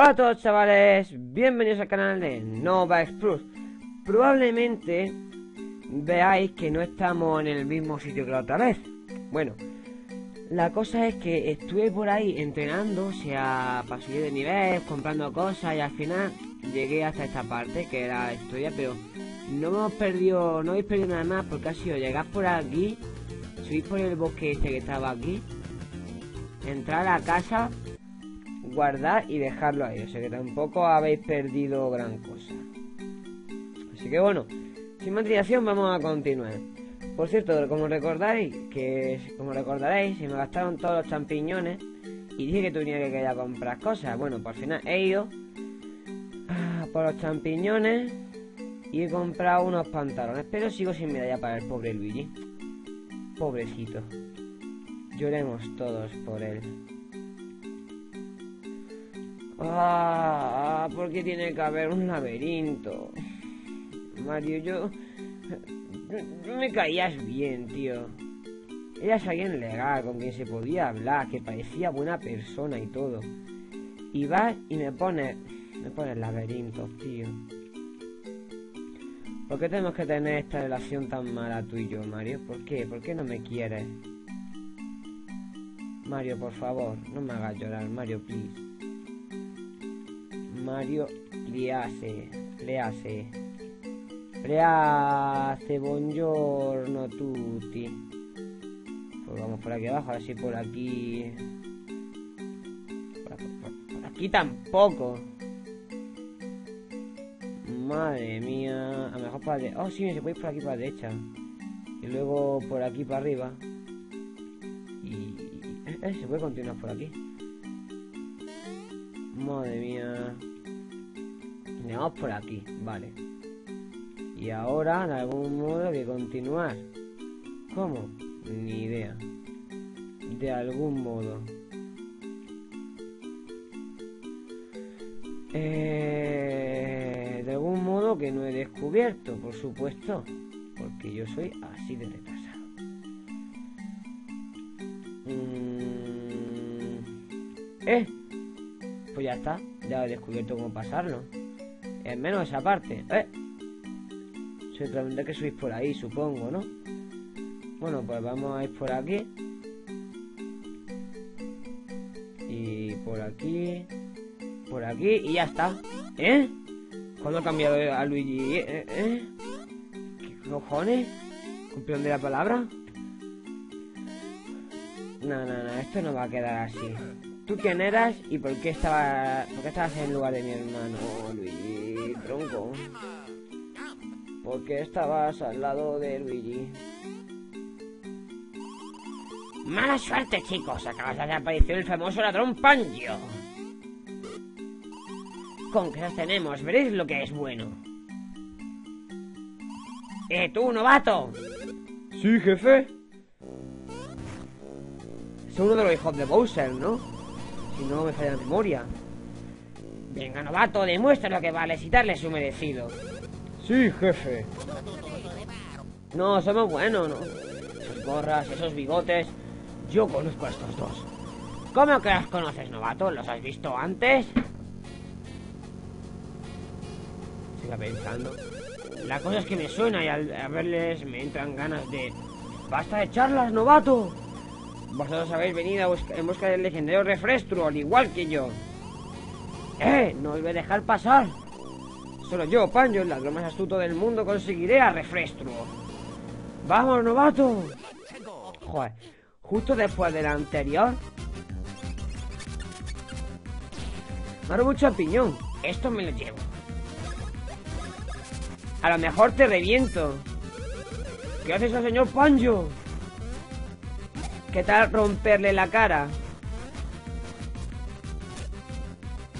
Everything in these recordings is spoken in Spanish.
Hola a todos chavales, bienvenidos al canal de Nova Express. Probablemente veáis que no estamos en el mismo sitio que la otra vez. Bueno, la cosa es que estuve por ahí entrenando, o sea, para subir de nivel, comprando cosas y al final llegué hasta esta parte que era la historia, pero no hemos perdido, no habéis perdido nada más porque ha sido llegar por aquí, subir por el bosque este que estaba aquí, entrar a casa guardar y dejarlo ahí. O sea que tampoco habéis perdido gran cosa. Así que bueno, sin más dilación vamos a continuar. Por cierto, como recordáis, que como recordaréis, se me gastaron todos los champiñones y dije que tenía que ir a comprar cosas. Bueno, por final he ido ah, por los champiñones y he comprado unos pantalones, pero sigo sin medalla para el pobre Luigi. Pobrecito. Lloremos todos por él. Ah, ¿por qué tiene que haber un laberinto? Mario, yo... No me caías bien, tío. Eras alguien legal, con quien se podía hablar, que parecía buena persona y todo. Y vas y me pones... Me pones laberinto, tío. ¿Por qué tenemos que tener esta relación tan mala tú y yo, Mario? ¿Por qué? ¿Por qué no me quieres? Mario, por favor, no me hagas llorar, Mario, please. Mario Liase, Lease, Lease, buongiorno tutti. Pues vamos por aquí abajo, a si por aquí... Por, aquí tampoco. Madre mía, a lo mejor para. Oh, sí, se puede ir por aquí para la derecha. Y luego por aquí para arriba. Y... Eh, se puede continuar por aquí. Madre mía. Por aquí, vale. Y ahora, de algún modo, hay que continuar. ¿Cómo? Ni idea. De algún modo. Eh, de algún modo que no he descubierto, por supuesto. Porque yo soy así de retrasado. Mm, ¿Eh? Pues ya está. Ya he descubierto cómo pasarlo. En menos esa parte. ¿Eh? Se que subís por ahí, supongo, ¿no? Bueno, pues vamos a ir por aquí. Y por aquí. Por aquí y ya está. ¿Eh? ¿Cuándo ha cambiado a Luigi? ¿Eh? ¿Eh? ¿Qué cojones? ¿Cumplión de la palabra? No, no, no, esto no va a quedar así. ¿Tú quién eras y por qué, estaba, por qué estabas en lugar de mi hermano, Luigi, tronco? ¿Por qué estabas al lado de Luigi? Mala suerte, chicos. Acabas de aparecer el famoso ladrón Panjo. Con que nos tenemos, veréis lo que es bueno. ¡Eh, tú, novato! Sí, jefe. Es uno de los hijos de Bowser, ¿no? si no me falla la memoria. Venga, novato, demuestra lo que vale y darle su merecido. Sí, jefe. No, somos buenos, ¿no? Esas gorras, esos bigotes. Yo conozco a estos dos. ¿Cómo que los conoces, novato? ¿Los has visto antes? Siga pensando. La cosa es que me suena y al verles me entran ganas de... ¡Basta de charlas, novato! Vosotros habéis venido en busca del legendario refrestro, al igual que yo. ¡Eh! No os voy a dejar pasar. Solo yo, Panjo, el ladrón más astuto del mundo, conseguiré a refrestro. ¡Vamos, novato! Joder, justo después del anterior. Me mucho champiñón. Esto me lo llevo. A lo mejor te reviento. ¿Qué haces al señor Panjo? ¿Qué tal romperle la cara?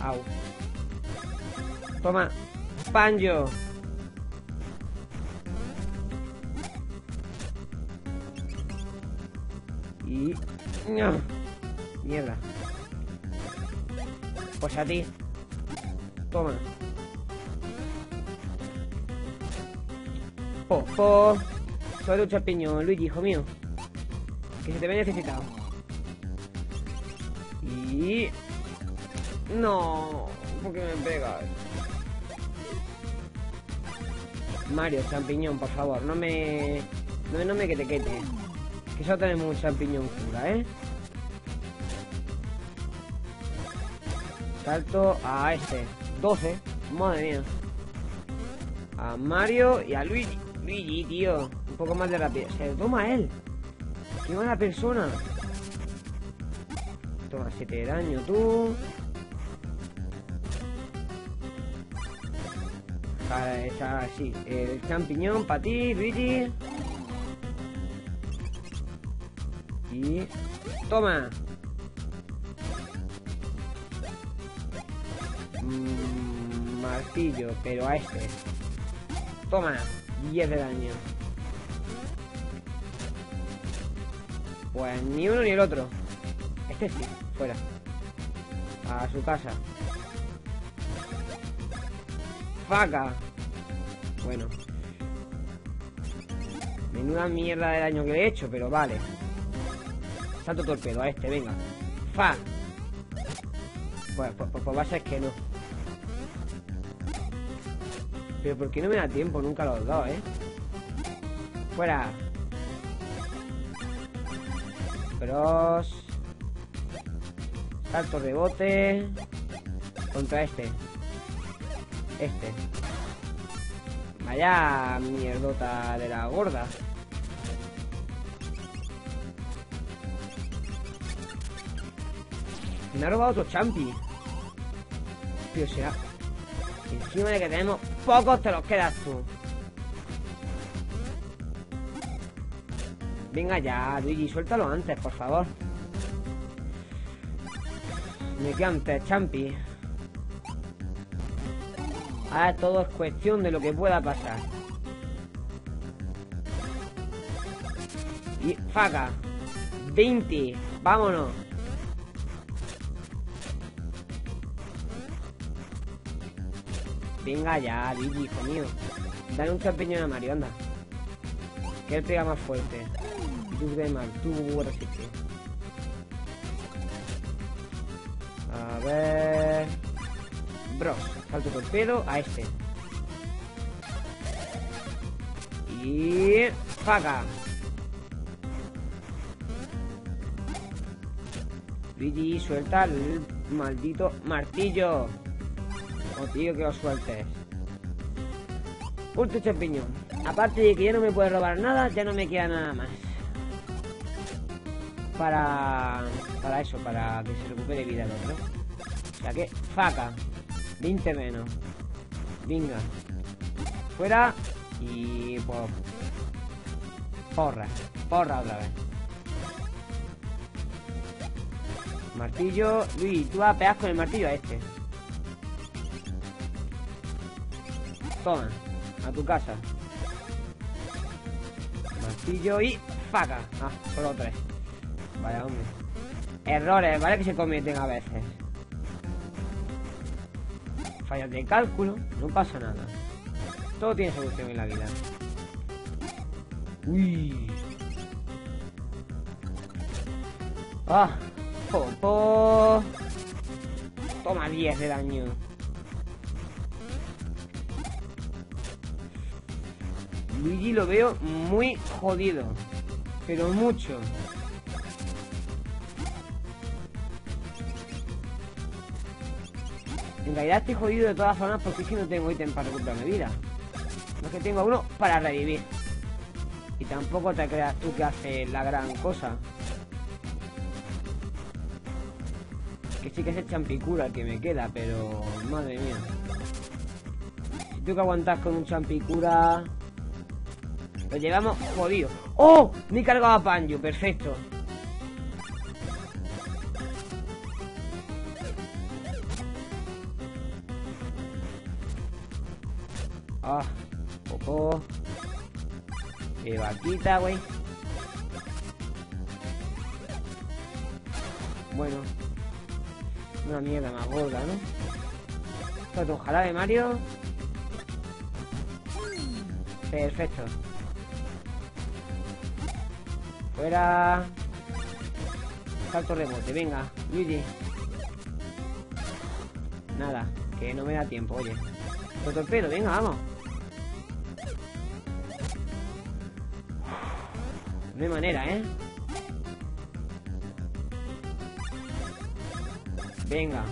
Au. Toma. Panjo. Y... No. Mierda. Pues a ti. Toma. Po, po. Soy un champiñón, Luigi, hijo mío que se te ve necesitado. Y... No, ¿por qué me pegas? Mario, champiñón, por favor, no me... No, no me que te quete. Que solo tenemos un champiñón cura, ¿eh? Salto a este. 12. Madre mía. A Mario y a Luigi. Luigi, tío. Un poco más de rapidez. Se lo toma él. Qué buena persona. Toma 7 de daño, tú. Para esa, sí. El champiñón para ti. Y... ¡Toma! Mm, martillo, pero a este. Toma, 10 de daño. Pues ni uno ni el otro. Este sí, fuera. A su casa. Faca. Bueno. Menuda mierda de daño que le he hecho, pero vale. Salto torpedo a este, venga. Fa. Pues, pues, pues, pues va a ser que no. Pero ¿por qué no me da tiempo nunca los dos, eh? Fuera. Bros. Salto rebote. Contra este. Este. Vaya mierdota de la gorda. Me ha robado otro champi. Pero será. Encima de que tenemos pocos, te los quedas tú. Venga ya, Luigi, suéltalo antes, por favor. Me quedan antes, champi. Ahora todo es cuestión de lo que pueda pasar. Y faca. 20. Vámonos. Venga ya, Luigi, hijo mío. Dale un champiñón a Mario, anda. Que él pega más fuerte. Tú de mal, tú resistes. A ver... Bros, salto torpedo a este. Y... Faca. Luigi, suelta el maldito martillo. Oh, tío, que os sueltes. Ultra champiñón. Aparte de que ya no me puede robar nada, ya no me queda nada más. Para... Para eso, para que se recupere vida el otro. O sea que, faca. 20 menos. Venga. Fuera. Y. Porra. Porra otra vez. Martillo. Luis, tú vas a pegar con el martillo a este. Toma, a tu casa. Martillo y faca. Ah, solo tres. Vaya, hombre. Errores, ¿vale? Que se cometen a veces. Fallas de cálculo, no pasa nada. Todo tiene solución en la vida. Uy. Ah, popo. Toma 10 de daño. Luigi lo veo muy jodido. Pero mucho. En realidad estoy jodido de todas formas porque es que no tengo ítem para recuperar mi vida. No es que tengo uno para revivir. Y tampoco te creas tú que hace la gran cosa. Que sí que es el champicura el que me queda, pero... Madre mía. Si tú que aguantas con un champicura... Lo llevamos jodido. ¡Oh! Me he cargado a Panjo, perfecto. Ah, poco. Qué vaquita, güey. Bueno. Una mierda más gorda, ¿no? Ojalá de Mario. Perfecto. Fuera. Salto rebote, venga, Luigi. Nada, que no me da tiempo, oye. Torpedo, venga, vamos. No hay manera, ¿eh? Venga.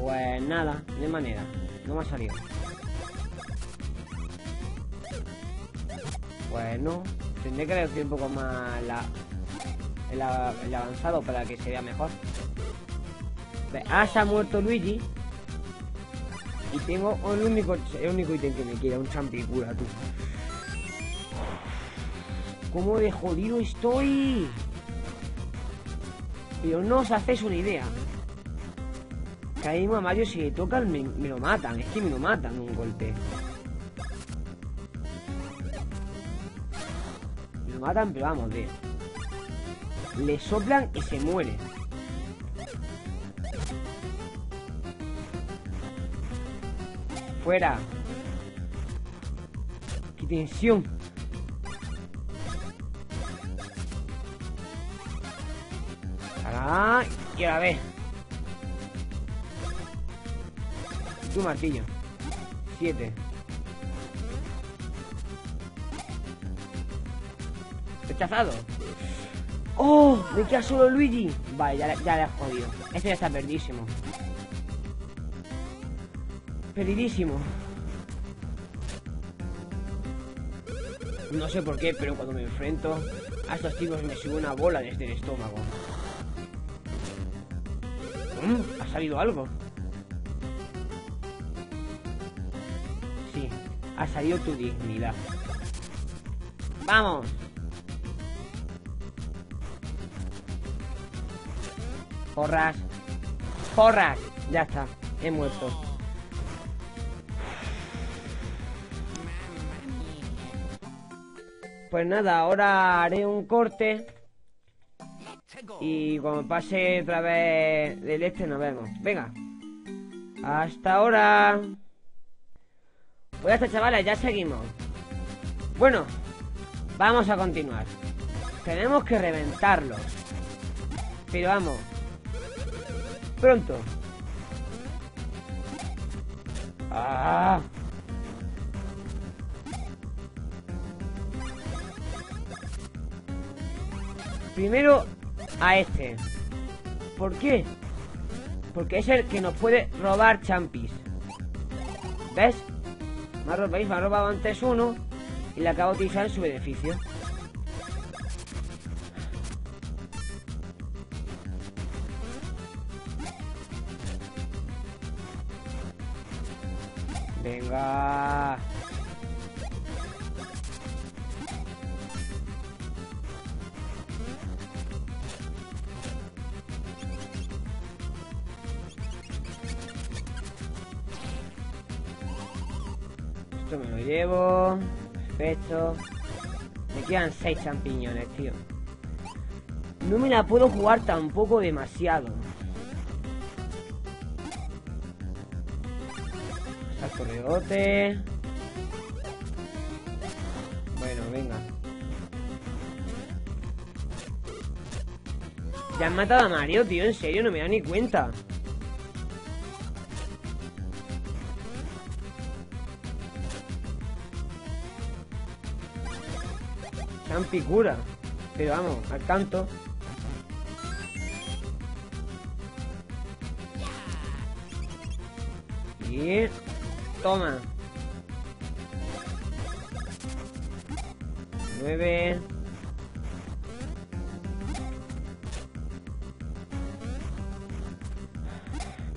Pues nada, no hay manera. No me ha salido. Pues no. Tendré que reducir un poco más el, avanzado para que se vea mejor. Ah, se ha muerto Luigi. Y tengo el único, el único ítem que me queda, un champicura, tú. ¿Cómo de jodido estoy? Pero no os hacéis una idea. Que ahí a Mario si le tocan me, me, lo matan. Es que me lo matan un golpe. Me lo matan, pero vamos, de... Le soplan y se muere. Fuera. ¡Qué tensión! Y a. Tu martillo. Siete. Rechazado. ¡Oh! Me queda solo Luigi. Vale, ya, ya le has jodido. Este ya está perdísimo. Perdidísimo. No sé por qué, pero cuando me enfrento a estos tipos me sube una bola desde el estómago. Ha salido algo. Sí, ha salido tu dignidad. ¡Vamos! Porras. Porras. Ya está. He muerto. Pues nada, ahora haré un corte. Y cuando pase otra vez del este nos vemos. Venga. Hasta ahora. Pues ya está, chavales, ya seguimos. Bueno, vamos a continuar. Tenemos que reventarlos. Pero vamos, Pronto. Ah. Primero a este. ¿Por qué? Porque es el que nos puede robar champis. ¿Ves? Me ha, robado, me ha robado antes uno y le acabo de utilizar en su beneficio. Venga. Llevo. Perfecto. Me quedan seis champiñones, tío. No me la puedo jugar tampoco demasiado. Correote. Bueno, venga. Ya han matado a Mario, tío. En serio, no me da ni cuenta. Picura Pero vamos, al canto. Y Toma. Nueve.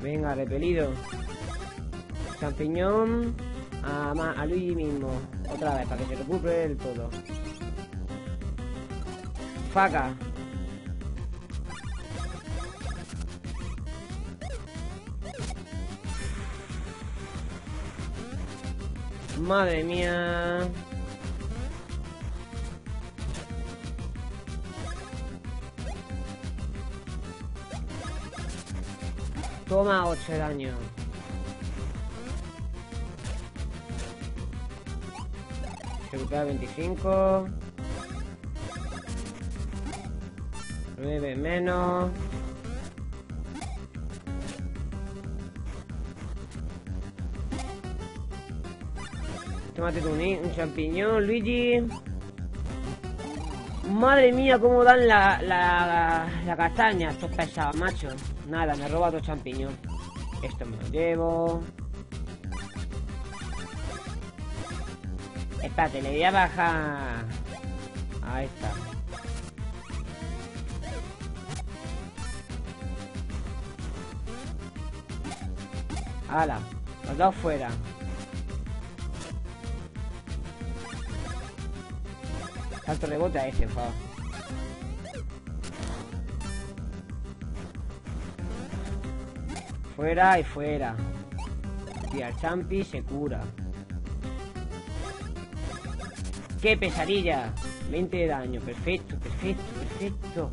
Venga, repelido. Champiñón. A, a Luigi mismo. Otra vez, para que se recupere el todo. Faca. Madre mía. Toma 8 de daño. Recupera 25. 9 menos. Tómate un, un champiñón, Luigi. Madre mía, cómo dan la, la, castaña estos pesados, macho. Nada, me roba otro champiñón. Esto me lo llevo. Espérate, le voy a bajar. Ahí está. ¡Hala! Los dos fuera. Tanto rebote a este, por. Fuera y fuera. Y al champi se cura. ¡Qué pesadilla! 20 de daño. Perfecto, perfecto, perfecto.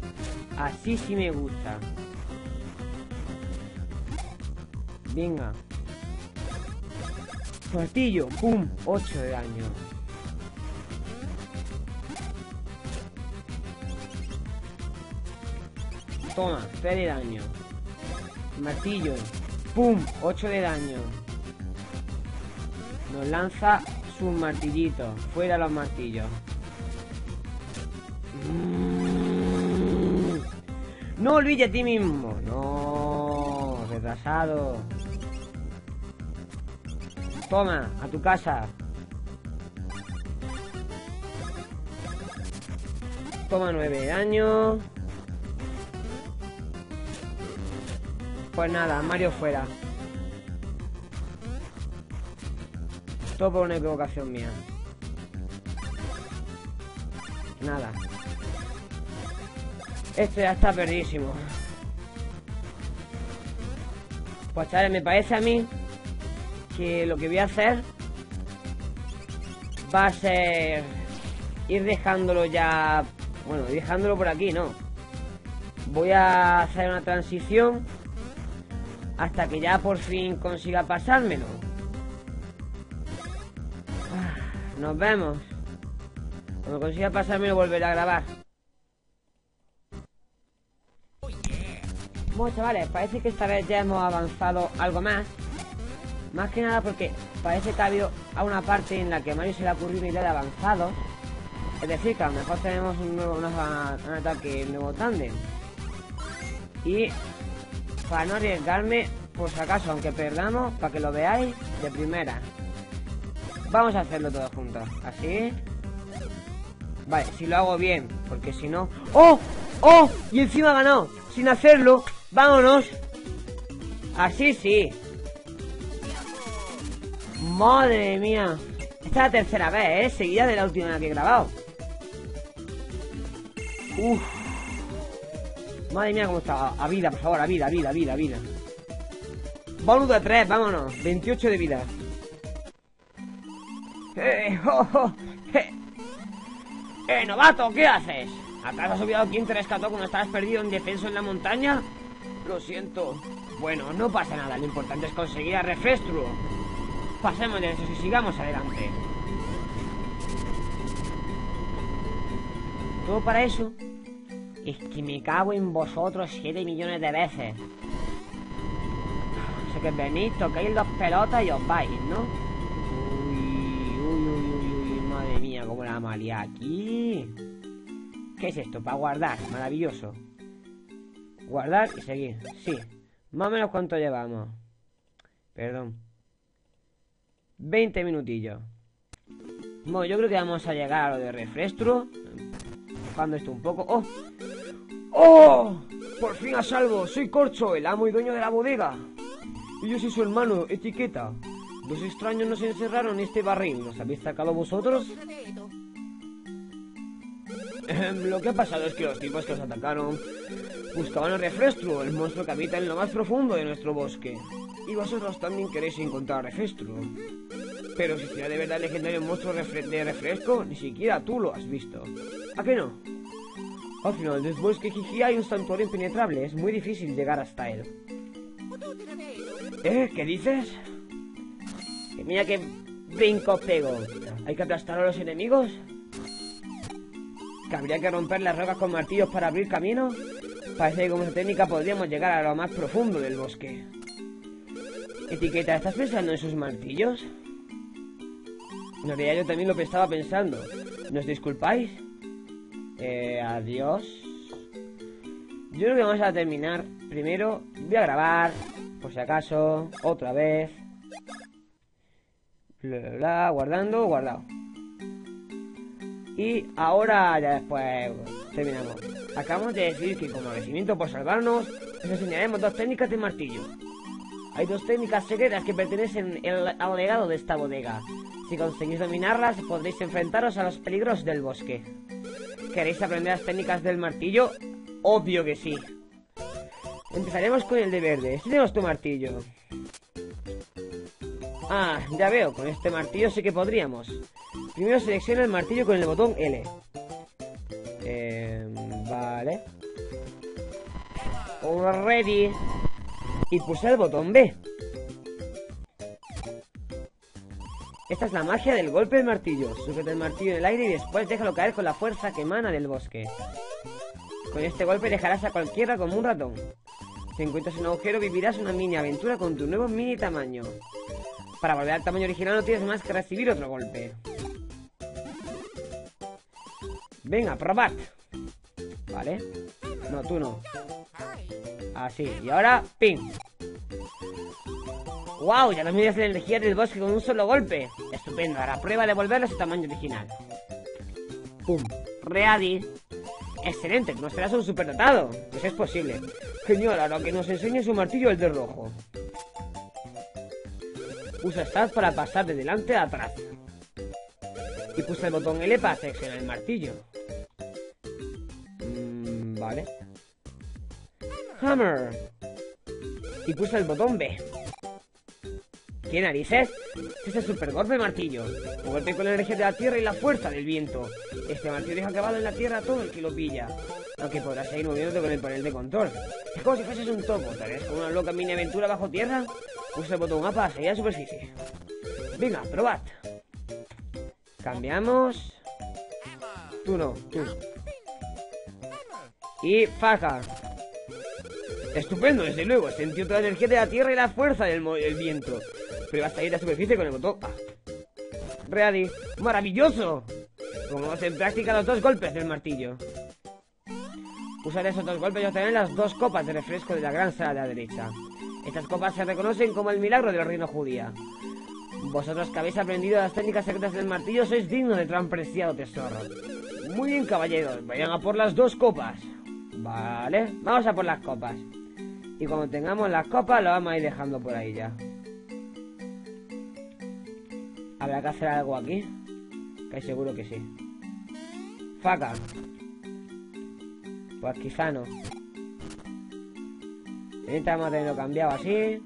Así sí me gusta. Venga. Martillo. ¡Pum! 8 de daño. Toma, 3 de daño. Martillo. ¡Pum! 8 de daño. Nos lanza sus martillitos. Fuera los martillos. No olvides a ti mismo. No, retrasado. Toma, a tu casa. Toma 9 de daño. Pues nada, Mario fuera. Todo por una equivocación mía. Nada. Este ya está perdísimo. Pues chavales, me parece a mí que lo que voy a hacer va a ser ir dejándolo ya... Bueno, dejándolo por aquí, ¿no? Voy a hacer una transición hasta que ya por fin consiga pasármelo. Ah, nos vemos. Cuando consiga pasármelo volveré a grabar. Bueno chavales, parece que esta vez ya hemos avanzado algo más. Más que nada porque parece que ha habido a una parte en la que Mario se le ha ocurrido una idea de avanzado. Es decir, que a lo mejor tenemos un nuevo un ataque, un nuevo tándem. Y para no arriesgarme, por si acaso, aunque perdamos, para que lo veáis de primera. Vamos a hacerlo todos juntos. Así. Vale, si lo hago bien, porque si no... ¡Oh! ¡Oh! Y encima ganó. Sin hacerlo. ¡Vámonos! Así sí. Madre mía. Esta es la tercera vez, ¿eh? Seguida de la última que he grabado. Uf. Madre mía, cómo está. A vida, por favor, a vida, a vida, a vida, a vida. Bonus de 3, vámonos. 28 de vida. ¡Eh, oh, oh, eh. ¡Eh, novato! ¿Qué haces? ¿Acaso has olvidado quién te rescató cuando estabas perdido en defenso en la montaña? Lo siento. Bueno, no pasa nada. Lo importante es conseguir a Refestro. Pasemos de eso y sigamos adelante. Todo para eso es que me cago en vosotros 7 millones de veces. O sea que venís, tocáis dos pelotas y os vais, ¿no? Uy, uy, uy, uy, uy, madre mía, cómo la malía aquí. ¿Qué es esto? Para guardar, maravilloso. Guardar y seguir, sí. Más o menos cuánto llevamos. Perdón. 20 minutillos. Bueno, yo creo que vamos a llegar a lo de refresco. Bajando esto un poco. ¡Oh! ¡Oh! Por fin a salvo. Soy Corcho, el amo y dueño de la bodega. Y yo soy su hermano, Etiqueta. Dos extraños nos encerraron en este barril. ¿Los habéis sacado vosotros? lo que ha pasado es que los tipos que os atacaron buscaban el refresco, el monstruo que habita en lo más profundo de nuestro bosque. Y vosotros también queréis encontrar refresco. Pero si será de verdad legendario monstruo de refresco, ni siquiera tú lo has visto. ¿A qué no? Al final del bosque Jiji hay un santuario impenetrable, es muy difícil llegar hasta él. ¿Eh? ¿Qué dices? Que mira que brinco pego. ¿Hay que aplastar a los enemigos? ¿Que habría que romper las rocas con martillos para abrir camino? Parece que con esa técnica podríamos llegar a lo más profundo del bosque. Etiqueta, ¿estás pensando en esos martillos? En realidad yo también lo estaba pensando. ¿Nos disculpáis? Eh, adiós. Yo creo que vamos a terminar. Primero voy a grabar, por si acaso, otra vez. Bla, bla, bla, guardando, guardado. Y ahora ya después terminamos. Acabamos de decir que como agradecimiento por salvarnos, os enseñaremos dos técnicas de martillo. Hay dos técnicas secretas que pertenecen al legado de esta bodega. Si conseguís dominarlas, podréis enfrentaros a los peligros del bosque. ¿Queréis aprender las técnicas del martillo? Obvio que sí. Empezaremos con el de verde. Este tenemos tu martillo. Ah, ya veo, con este martillo sí que podríamos. Primero selecciona el martillo con el botón L. Eh, vale. Ready. Y pulsa el botón B. Esta es la magia del golpe del martillo. Sujeta el martillo en el aire y después déjalo caer con la fuerza que emana del bosque. Con este golpe dejarás a cualquiera como un ratón. Si encuentras un agujero vivirás una mini aventura con tu nuevo mini tamaño. Para volver al tamaño original no tienes más que recibir otro golpe. Venga, probad. Vale. No, tú no. Así. Y ahora, ¡ping! ¡Wow! Ya mides la energía del bosque con un solo golpe. Estupendo. Ahora prueba de volverlo a su tamaño original. ¡Pum! Ready. Excelente, no serás un superdotado. Pues es posible. Genial, ahora que nos enseñe su martillo el de rojo. Usa Start para pasar de delante a atrás. Y pulsa el botón L para seleccionar el martillo. Mm, vale. Hammer. Y pulsa el botón B. ¿Qué narices? Este es el super golpe martillo. Un golpe con la energía de la tierra y la fuerza del viento. Este martillo deja acabado en la tierra todo el que lo pilla. Aunque podrás seguir moviéndote con el panel de control. Es como si fueses un topo, tal vez con una loca mini aventura bajo tierra. Pulsa el botón A para seguir a la superficie. Venga, probad. Cambiamos. Tú no, tú. Y faja. Estupendo, desde luego. Sentí toda la energía de la tierra y la fuerza del, viento. Pero vas a ir a la superficie con el botón A. Ready. ¡Maravilloso! Pongamos en práctica los dos golpes del martillo. Usar esos dos golpes y obtener las dos copas de refresco de la gran sala de la derecha. Estas copas se reconocen como el milagro del reino judía. Vosotros que habéis aprendido las técnicas secretas del martillo sois dignos de tan preciado tesoro. Muy bien, caballeros. Vayan a por las dos copas. Vale, vamos a por las copas. Y cuando tengamos las copas, lo vamos a ir dejando por ahí ya. ¿Habrá que hacer algo aquí? Que seguro que sí. Faca. Pues quizá no. A tenerlo cambiado así.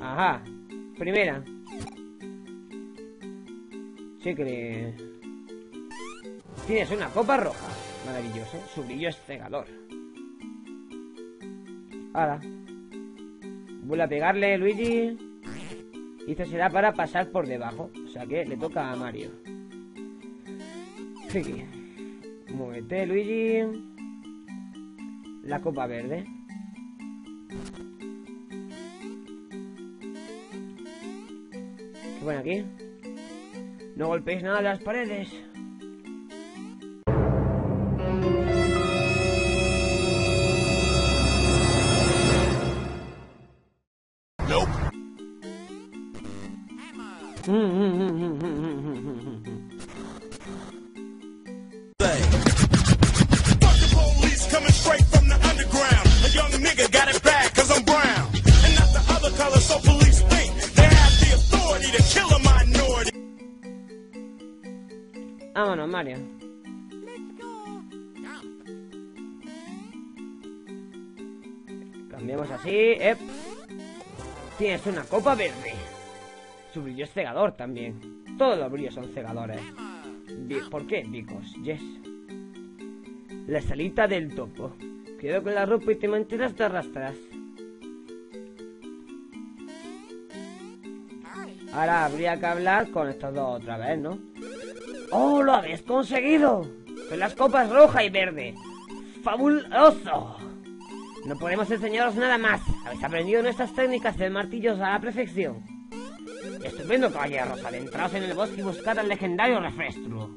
Ajá. Primera. Que... Tienes una copa roja. Maravilloso. Su brillo es cegador. Ahora. Vuelve a pegarle, Luigi. Y esto será para pasar por debajo. O sea que le toca a Mario. Aquí. Muévete, Luigi. La copa verde. ¿Qué pone aquí? No golpeéis nada de las paredes. Cambiamos así. ep. Tienes una copa verde. Su brillo es cegador también. Todos los brillos son cegadores. ¿Por qué? Because, yes. La salita del topo. Cuidado con la ropa y te mantendrás te arrastras. Ahora habría que hablar con estos dos otra vez, ¿no? ¡Oh, lo habéis conseguido! Con las copas roja y verde. ¡Fabuloso! No podemos enseñaros nada más. Habéis aprendido nuestras técnicas de martillos a la perfección. Estupendo, caballeros. Adentraos en el bosque y buscad al legendario Refrestro.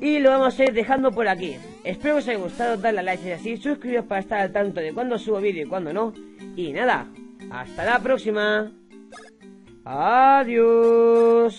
Y lo vamos a ir dejando por aquí. Espero que os haya gustado, darle a like y así, suscribiros para estar al tanto de cuando subo vídeo y cuando no. Y nada, hasta la próxima. Adiós.